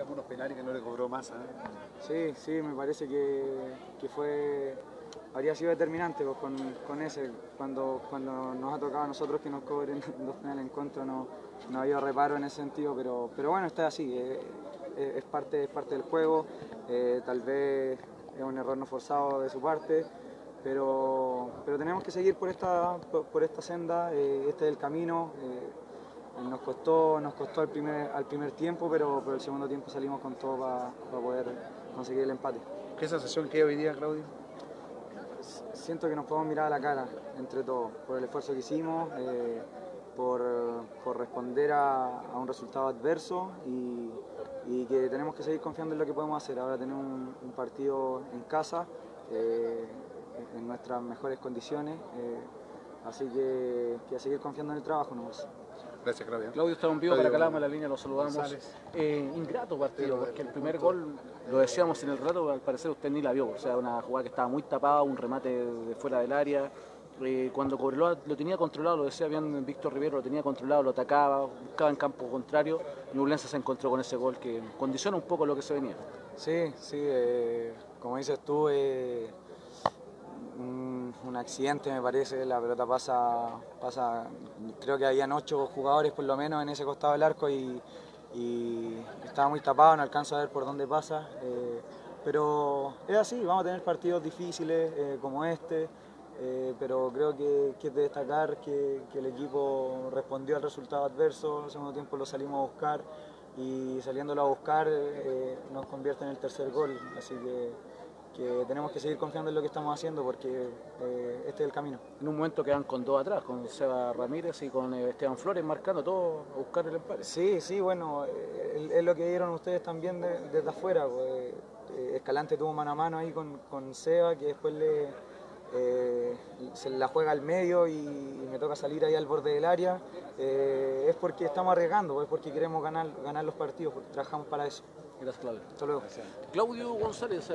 algunos penales que no le cobró más. Sí, sí, me parece que, que fue habría sido determinante pues, con, con, ese. Cuando, cuando nos ha tocado a nosotros que nos cobren dos penales en contra, no, no ha habido reparo en ese sentido, pero, pero bueno, está así, eh, eh, es, parte, es parte del juego, eh, tal vez es un error no forzado de su parte, pero, pero tenemos que seguir por esta, por, esta senda, este es el camino. Nos costó, nos costó al primer, al primer tiempo, pero, pero el segundo tiempo salimos con todo para, para poder conseguir el empate. ¿Qué sensación queda hoy día, Claudio? siento que nos podemos mirar a la cara entre todos por el esfuerzo que hicimos, eh, por, por, responder a, a, un resultado adverso y, y, que tenemos que seguir confiando en lo que podemos hacer. Ahora tenemos un, un partido en casa, eh, en nuestras mejores condiciones, eh, así que, que, a seguir confiando en el trabajo. ¿no? Gracias, Claudio. Claudio está en vivo para Calama, la línea lo saludamos. Eh, ingrato partido, porque el primer gol, lo decíamos en el rato, al parecer usted ni la vio. O sea, una jugada que estaba muy tapada, un remate de fuera del área. Eh, cuando Cobreloa lo tenía controlado, lo decía bien Víctor Rivero, lo tenía controlado, lo atacaba, buscaba en campo contrario. Y se encontró con ese gol que condiciona un poco lo que se venía. Sí, sí, eh, como dices tú, eh, un accidente me parece, la pelota pasa, pasa, creo que habían ocho jugadores por lo menos en ese costado del arco y, estaba muy tapado, no alcanzo a ver por dónde pasa, eh, pero es así, vamos a tener partidos difíciles eh, como este, eh, pero creo que, que, es de destacar que, que, el equipo respondió al resultado adverso, el segundo tiempo lo salimos a buscar y saliéndolo a buscar nos convierte en el tercer gol, así que que tenemos que seguir confiando en lo que estamos haciendo porque eh, este es el camino. En un momento quedan con dos atrás, con Seba Ramírez y con eh, Esteban Flores marcando todo a buscar el empate. Sí, sí, bueno, eh, es lo que dieron ustedes también de, desde afuera. Pues, Escalante tuvo mano a mano ahí con, con Seba, que después le, eh, se la juega al medio y, y, me toca salir ahí al borde del área. Eh, es porque estamos arriesgando, es porque queremos ganar, ganar los partidos, porque trabajamos para eso. Gracias, Claudio. Hasta luego. Claudio González.